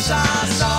signs.